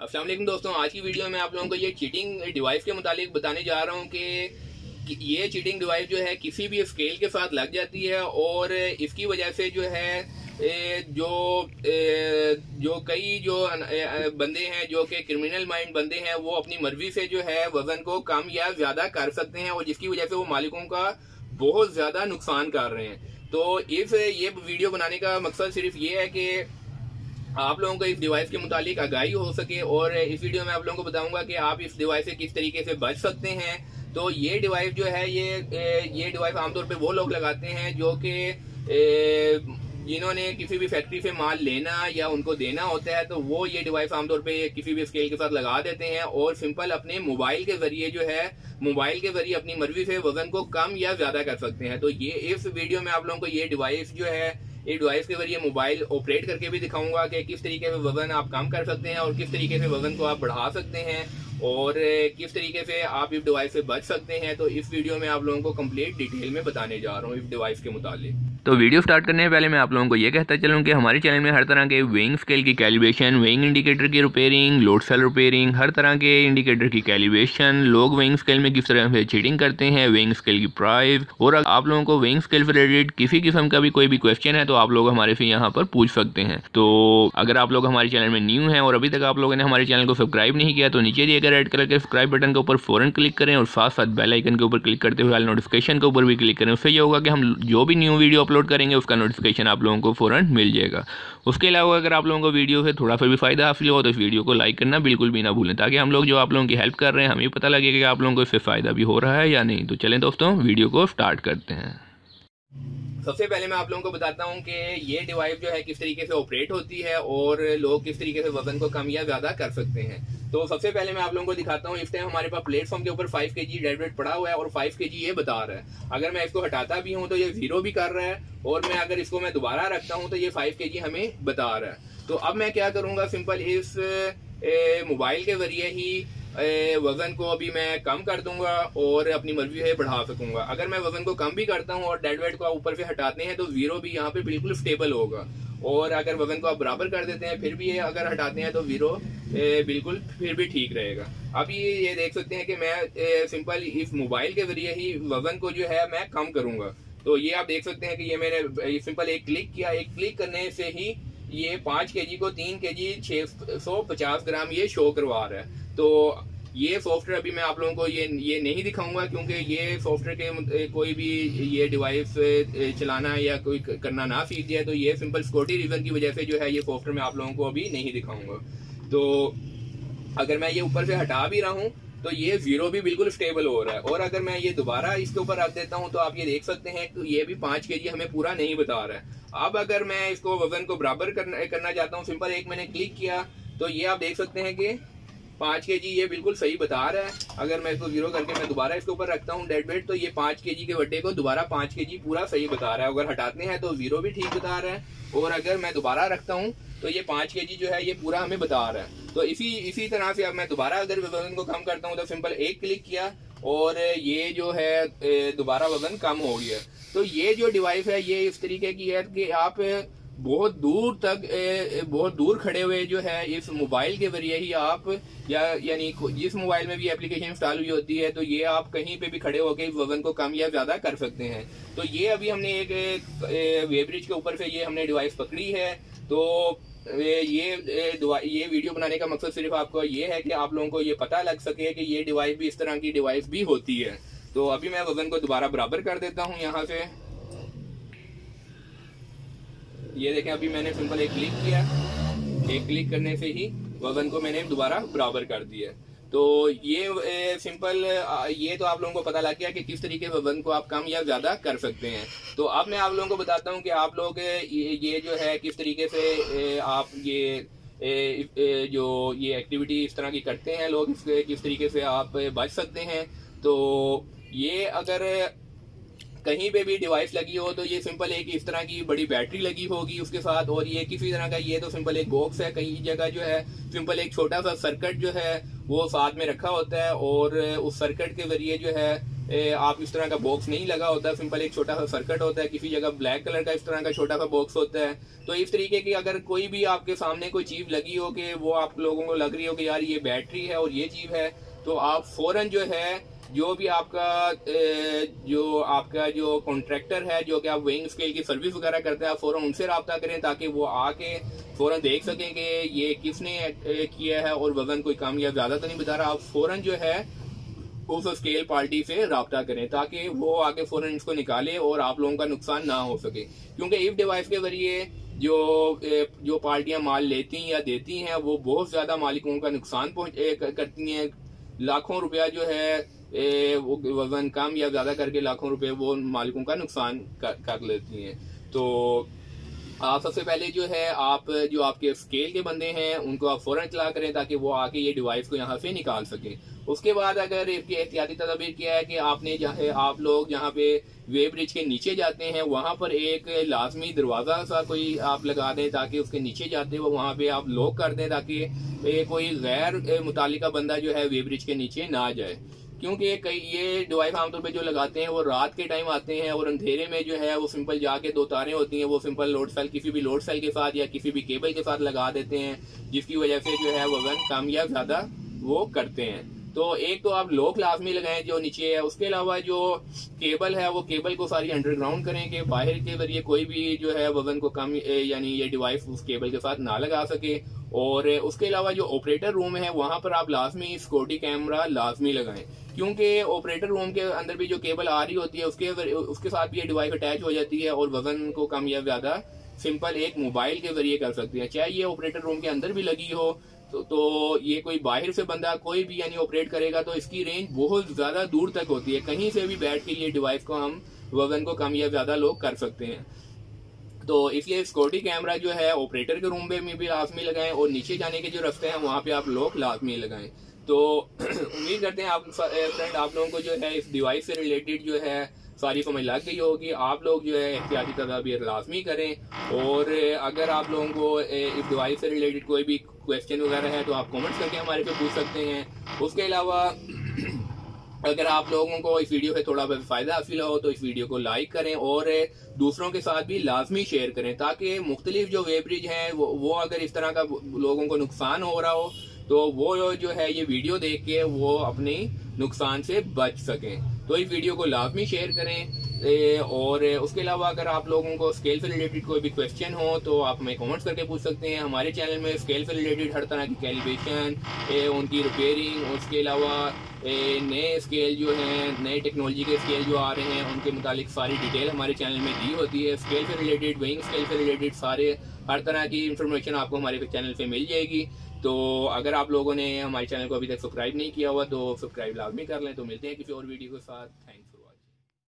असलम दोस्तों, आज की वीडियो में आप लोगों को ये चीटिंग डिवाइस के मुतालिक बताने जा रहा हूँ कि ये चीटिंग डिवाइस जो है किसी भी स्केल के साथ लग जाती है और इसकी वजह से जो है जो जो कई जो बंदे हैं, जो कि क्रिमिनल माइंड बंदे हैं, वो अपनी मर्ज़ी से जो है वज़न को कम या ज़्यादा कर सकते हैं और जिसकी वजह से वो मालिकों का बहुत ज़्यादा नुकसान कर रहे हैं। तो इस, ये वीडियो बनाने का मकसद सिर्फ़ ये है कि आप लोगों को इस डिवाइस के मुतालिक आगाही हो सके और इस वीडियो में आप लोगों को बताऊँगा कि आप इस डिवाइस से किस तरीके से बच सकते हैं। तो ये डिवाइस जो है, ये ये डिवाइस आमतौर पे वो लोग लगाते हैं जो कि जिन्होंने किसी भी फैक्ट्री से माल लेना या उनको देना होता है तो वो ये डिवाइस आमतौर पे किसी भी स्केल के साथ लगा देते हैं और सिंपल अपने मोबाइल के ज़रिए जो है मोबाइल के ज़रिए अपनी मर्ज़ी से वज़न को कम या ज़्यादा कर सकते हैं। तो ये इस वीडियो में आप लोगों को ये डिवाइस जो है ये डिवाइस के ज़रिए मोबाइल ऑपरेट करके भी दिखाऊँगा कि किस तरीके से वज़न आप कम कर सकते हैं और किस तरीके से वज़न को आप बढ़ा सकते हैं और किस तरीके से आप इस डिवाइस से बच सकते हैं। तो इस वीडियो में आप लोगों को कंप्लीट डिटेल में बताने जा रहा हूँ इस डिवाइस के मुताबिक तो वीडियो स्टार्ट करने से पहले मैं आप लोगों को ये कहता चलूँ कि हमारे चैनल में हर तरह के वेइंग स्केल की कैलिब्रेशन वेइंग इंडिकेटर की रिपेयरिंग लोड सेल रिपेयरिंग हर तरह के इंडिकेटर की कैलिब्रेशन लोग वेइंग स्केल में किस तरह से चीटिंग करते हैं वेइंग स्केल की प्राइस और आप लोगों को वेइंग स्केल से रिलेटेड किसी किस्म का भी कोई भी क्वेश्चन है तो आप लोग हमारे से यहाँ पर पूछ सकते हैं। तो अगर आप लोग हमारे चैनल में न्यू हैं और अभी तक आप लोगों ने हमारे चैनल को सब्सक्राइब नहीं किया तो नीचे दिए गए रेड कलर के सब्सक्राइब बटन के ऊपर फ़ौरन क्लिक करें और साथ साथ बेल आइकन के ऊपर क्लिक करते हुए नोटिफिकेशन के ऊपर भी क्लिक करें। उससे ये होगा कि हम जो भी न्यू वीडियो अपलोड करेंगे, उसका नोटिफिकेशन आप लोगों को फ़ौरन मिल जाएगा। उसके अलावा अगर आप लोगों को वीडियो से थोड़ा सा भी फ़ायदा हासिल हो तो इस वीडियो को लाइक करना बिल्कुल भी ना भूलें, ताकि हम लोग जो आप लोगों की हेल्प कर रहे हैं, हमें पता लगेगा कि आप लोगों को इससे फ़ायदा भी हो रहा है या नहीं। तो चलें दोस्तों वीडियो को स्टार्ट करते हैं। सबसे पहले मैं आप लोगों को बताता हूँ कि ये डिवाइस जो है किस तरीके से ऑपरेट होती है और लोग किस तरीके से वज़न को कम या ज़्यादा कर सकते हैं। तो सबसे पहले मैं आप लोगों को दिखाता हूँ इस टाइम हमारे पास प्लेटफॉर्म के ऊपर फाइव के जी डेड वेट पड़ा हुआ है और फाइव के जी ये बता रहा है। अगर मैं इसको हटाता भी हूँ तो ये ज़ीरो भी कर रहा है और मैं अगर इसको मैं दोबारा रखता हूँ तो ये फाइव के जी हमें बता रहा है। तो अब मैं क्या करूँगा सिंपल इस मोबाइल के ज़रिए ही वज़न को अभी मैं कम कर दूँगा और अपनी मर्ज़ी से बढ़ा सकूँगा। अगर मैं वज़न को कम भी करता हूँ और डेड वेट को आप ऊपर से हटाते हैं तो ज़ीरो भी यहाँ पे बिल्कुल स्टेबल होगा। और अगर वज़न को आप बराबर कर देते हैं, फिर भी ये अगर हटाते हैं तो ज़ीरो बिल्कुल फिर भी ठीक रहेगा। अब ये देख सकते हैं कि मैं सिंपल इस मोबाइल के ज़रिए ही वज़न को जो है मैं कम करूँगा। तो ये आप देख सकते हैं कि ये मैंने सिंपल एक क्लिक किया। एक क्लिक करने से ही ये पाँच के जी को तीन के जी छह सौ पचास ग्राम ये शो करवा रहा है। तो ये सॉफ्टवेयर अभी मैं आप लोगों को ये ये नहीं दिखाऊँगा क्योंकि ये सॉफ्टवेयर के कोई भी ये डिवाइस चलाना या कोई करना ना सीख जाए तो ये सिंपल सिक्योरिटी रीजन की वजह से जो है ये सॉफ्टवेयर मैं आप लोगों को अभी नहीं दिखाऊँगा। तो अगर मैं ये ऊपर से हटा भी रहा हूँ तो ये ज़ीरो भी बिल्कुल स्टेबल हो रहा है। और अगर मैं ये दोबारा इसके ऊपर रख देता हूँ तो आप ये देख सकते हैं तो ये भी पाँच के जी हमें पूरा नहीं बता रहा है। अब अगर मैं इसको वज़न को बराबर करना करना चाहता हूँ सिंपल एक मैंने क्लिक किया तो ये आप देख सकते हैं कि पाँच के जी ये बिल्कुल सही बता रहा है। अगर मैं इसको ज़ीरो करके मैं दोबारा इसके ऊपर रखता हूँ डेड वेट तो ये पाँच के जी के वड्डे को दोबारा पाँच के जी पूरा सही बता रहा है। अगर हटाते हैं तो ज़ीरो भी ठीक बता रहा है और अगर मैं दोबारा रखता हूँ तो ये पाँच के जी जो है ये पूरा हमें बता रहा है। तो इसी इसी तरह से अब मैं दोबारा अगर वज़न को कम करता हूँ तो सिंपल एक क्लिक किया और ये जो है दोबारा वज़न कम हो गया। तो ये जो डिवाइस है, ये इस तरीके की है कि आप बहुत दूर तक बहुत दूर खड़े हुए जो है, इस मोबाइल के ज़रिए ही आप, या, यानी जिस मोबाइल में भी एप्लीकेशन इंस्टॉल हुई होती है तो ये आप कहीं पे भी खड़े होकर वज़न को कम या ज़्यादा कर सकते हैं। तो ये अभी हमने एक वेब्रिज के ऊपर से ये हमने डिवाइस पकड़ी है। तो ये ये वीडियो बनाने का मकसद सिर्फ़ आपको ये है कि आप लोगों को ये पता लग सके कि ये डिवाइस भी इस तरह की डिवाइस भी होती है। तो अभी मैं वज़न को दोबारा बराबर कर देता हूँ यहाँ से। ये देखें अभी मैंने सिंपल एक क्लिक किया एक क्लिक करने से ही वज़न को मैंने दोबारा बराबर कर दिया तो ये ए, सिंपल ये तो आप लोगों को पता लग गया कि किस तरीके वज़न को आप कम या ज़्यादा कर सकते हैं। तो अब मैं आप लोगों को बताता हूँ कि आप लोग ये, ये जो है किस तरीके से ए, आप ये ए, ए, जो ये एक्टिविटी इस तरह की करते हैं लोग किस तरीके से आप बच सकते हैं। तो ये अगर कहीं पे भी डिवाइस लगी हो तो ये सिंपल एक इस तरह की बड़ी बैटरी लगी होगी उसके साथ, और ये किसी तरह का, ये तो सिंपल एक बॉक्स है, कहीं जगह जो है, सिंपल एक छोटा सा सर्किट जो है, वो साथ में रखा होता है, और उस सर्किट के ज़रिए जो है आप इस तरह का बॉक्स नहीं लगा होता, सिंपल एक छोटा सा सर्कट होता है, किसी जगह ब्लैक कलर का इस तरह का छोटा सा बॉक्स होता है। तो इस तरीके की अगर कोई भी आपके सामने कोई चीज़ लगी हो कि वो आप लोगों को लग रही हो कि यार ये बैटरी है और ये चीज़ है तो आप फ़ौरन जो है जो भी आपका जो आपका जो कॉन्ट्रैक्टर है, जो कि आप वेइंग स्केल की सर्विस वगैरह करते हैं, आप फ़ौरन उनसे रबता करें ताकि वो आके फ़ौरन देख सकें कि ये किसने किया है और वज़न कोई कम या ज़्यादा तो नहीं बता रहा। आप फ़ौरन जो है, उस स्केल पार्टी से रबता करें ताकि वो आके फ़ौरन इसको निकाले और आप लोगों का नुकसान ना हो सके। क्योंकि इफ़ डिवाइस के ज़रिए जो जो पार्टियाँ माल लेती हैं या देती हैं, वो बहुत ज़्यादा मालिकों का नुकसान करती हैं। लाखों रुपया जो है ए, वो वज़न कम या ज़्यादा करके लाखों रुपए वो मालिकों का नुकसान कर, कर लेती हैं। तो आप सबसे पहले जो है आप जो आपके स्केल के बंदे हैं उनको आप फ़ौरन इतला करें ताकि वो आके ये डिवाइस को यहाँ से निकाल सकें। उसके बाद अगर इसकी एहतियाती तदाबीर किया है कि आपने जहाँ आप लोग जहाँ पे वे ब्रिज के नीचे जाते हैं वहाँ पर एक लाजमी दरवाज़ा सा कोई आप लगा दें ताकि उसके नीचे जाते हुए वहाँ पे आप लॉक कर दें ताकि कोई गैर मुताल बंदा जो है वे ब्रिज के नीचे ना जाए। क्योंकि कई, ये डिवाइस आमतौर पे जो लगाते हैं, वो रात के टाइम आते हैं और अंधेरे में जो है, वो सिंपल जाके दो तारें होती हैं, वो सिंपल लोड सेल, किसी भी लोड सेल के साथ या किसी भी केबल के साथ लगा देते हैं, जिसकी वजह से जो है वज़न कम या ज़्यादा वो करते हैं। तो एक तो आप लोक लाजमी लगाएँ जो नीचे है, उसके अलावा जो केबल है, वो केबल को सारी अंडरग्राउंड करें कि बाहर के ज़रिए कोई भी जो है वज़न को कम यानी ये डिवाइस उस केबल के साथ ना लगा सके। और उसके अलावा जो ऑपरेटर रूम है, वहाँ पर आप लाजमी सिक्योरिटी कैमरा लाजमी लगाएँ। क्योंकि ऑपरेटर रूम के अंदर भी जो केबल आ रही होती है, उसके उसके साथ भी ये डिवाइस अटैच हो जाती है और वज़न को कम या ज़्यादा सिंपल एक मोबाइल के ज़रिए कर सकती है। चाहे ये ऑपरेटर रूम के अंदर भी लगी हो तो, तो ये कोई बाहर से बंदा कोई भी यानी ऑपरेट करेगा तो इसकी रेंज बहुत ज़्यादा दूर तक होती है। कहीं से भी बैठ के ये डिवाइस को हम वज़न को कम या ज़्यादा लोग कर सकते हैं। तो इसलिए सिक्योरिटी कैमरा जो है ऑपरेटर के रूम में भी लाजमी लगाएँ और नीचे जाने के जो रस्ते हैं वहाँ पे आप लोग लाजमी लगाएँ। तो उम्मीद करते हैं आप फ्रेंड आप लोगों को जो है इस डिवाइस से रिलेटेड जो है सारी समझ लग गई होगी। आप लोग जो है एहतियाती तदाबीर लाजमी करें और अगर आप लोगों को इस डिवाइस से रिलेटेड कोई भी क्वेश्चन वगैरह है तो आप कमेंट्स करके हमारे पे पूछ सकते हैं। उसके अलावा अगर आप लोगों को इस वीडियो से थोड़ा बहुत फ़ायदा हासिल हो तो इस वीडियो को लाइक करें और दूसरों के साथ भी लाजमी शेयर करें ताकि मुख्तलिफ़ जो वेब ब्रिज हैं वो, वो अगर इस तरह का लोगों को नुकसान हो रहा हो तो वो जो है ये वीडियो देख के वो अपनी नुकसान से बच सकें। तो इस वीडियो को लाजमी शेयर करें। और उसके अलावा अगर आप लोगों को स्केल से रिलेटेड कोई भी क्वेश्चन हो तो आप हमें कमेंट्स करके पूछ सकते हैं। हमारे चैनल में स्केल से रिलेटेड हर तरह की कैलिब्रेशन उनकी रिपेयरिंग उसके अलावा नए स्केल जो हैं, नए टेक्नोलॉजी के स्केल जो आ रहे हैं, उनके मुतालिक सारी डिटेल हमारे चैनल में दी होती है। स्केल से रिलेटेड वेइंग स्केल से रिलेटेड सारे, हर तरह की इन्फॉर्मेशन आपको हमारे चैनल पे मिल जाएगी। तो अगर आप लोगों ने हमारे चैनल को अभी तक सब्सक्राइब नहीं किया हुआ तो सब्सक्राइब लाजमी कर लें। तो मिलते हैं किसी और वीडियो के साथ। वॉचिंग